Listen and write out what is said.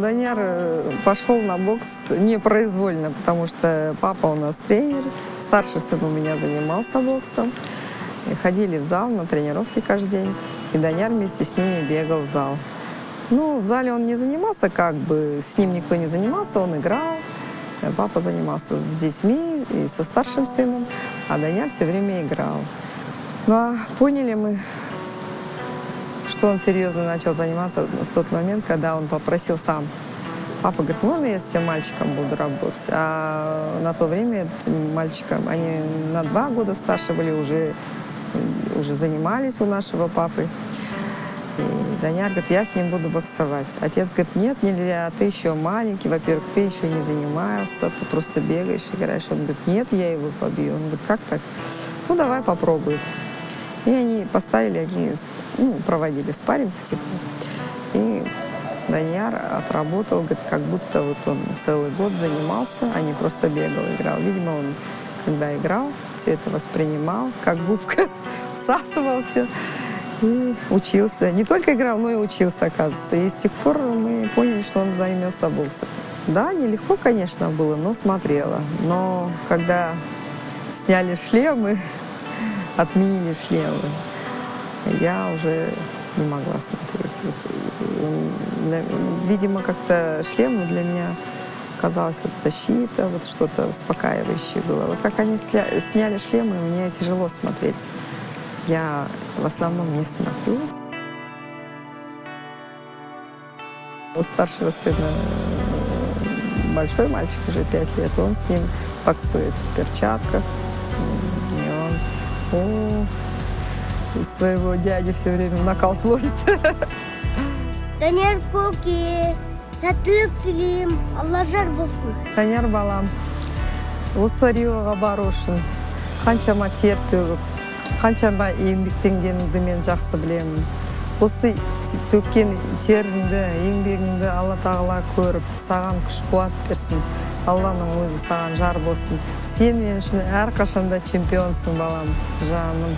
Даняр э, пошел на бокс непроизвольно, потому что папа у нас тренер, старший сын у меня занимался боксом. И ходили в зал на тренировки каждый день, и Даняр вместе с ними бегал в зал. Ну, в зале он не занимался, как бы с ним никто не занимался, он играл. Папа занимался с детьми и со старшим сыном, а Даняр все время играл. Ну, а поняли мы, что он серьезно начал заниматься в тот момент, когда он попросил сам. Папа говорит, можно я с тем мальчиком буду работать? А на то время этим мальчиком, они на два года старше были, уже, уже занимались у нашего папы. И Даняр говорит, я с ним буду боксовать. Отец говорит, нет, нельзя, ты еще маленький, во-первых, ты еще не занимался, ты просто бегаешь, играешь. Он говорит, нет, я его побью. Он говорит, как так? Ну, давай попробуй. И они поставили, они ну, проводили спарринг, типа. И Даньяр отработал, говорит, как будто вот он целый год занимался, а не просто бегал, играл. Видимо, он, когда играл, все это воспринимал, как губка, всасывал все и учился. Не только играл, но и учился, оказывается. И с тех пор мы поняли, что он займется боксом. Да, нелегко, конечно, было, но смотрела. Но когда сняли шлемы, отменили шлемы, я уже не могла смотреть. Вот, видимо, как-то шлем для меня казалось вот защита, вот что-то успокаивающее было. Вот как они сля- сняли шлемы, мне тяжело смотреть. Я в основном не смотрю. У старшего сына э, большой мальчик, уже пять лет, он с ним боксует в перчатках. И он о, своего дяди все время в нокаут ложит. Данияр көке сәттілік тілеймін алла жар болсын Данияр балам, осы Риоға бару үшін қаншама тер төгіп, қаншама еңбектенгеніңді мен жақсы білемін. Осы төккен теріңді, еңбегіңді Алла тағала көріп, саған күш қуат берсін. Алланың өзі саған жар болсын. Сен мен үшін әрқашанда чемпионсың балам, жаным.